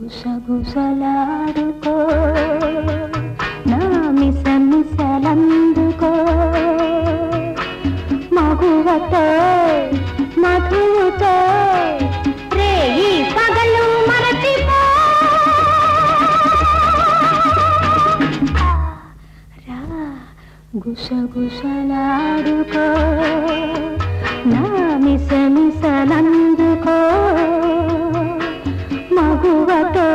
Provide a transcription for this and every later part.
గుసగుసలాడుకో నా మిస మిసలందుకో. మగువతో గుసగుసలాడుకో నా మిసమిసలందుకో మగువతో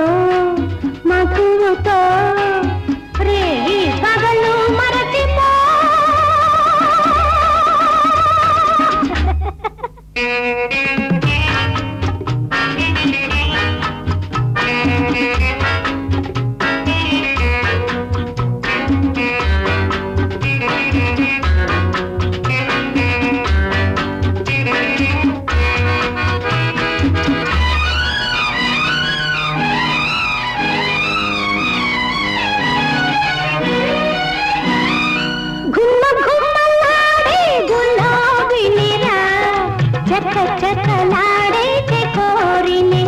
कलाड़े से कोरी ने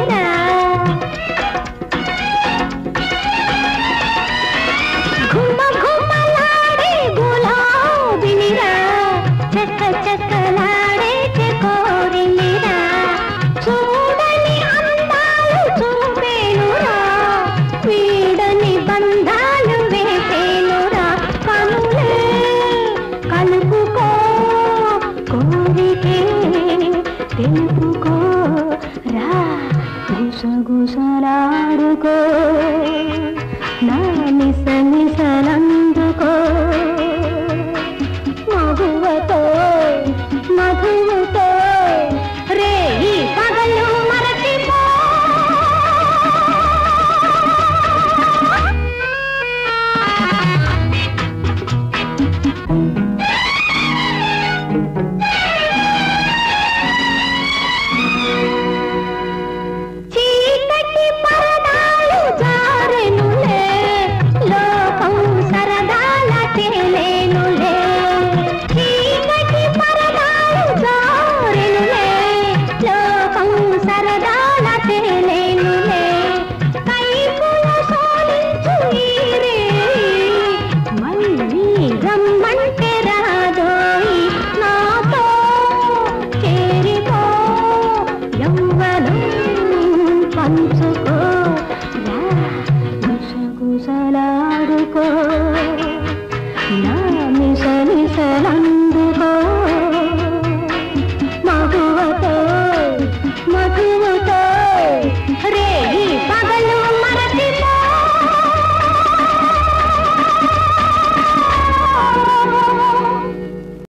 తెలుపుకో రా గుసగుసలాడుకో.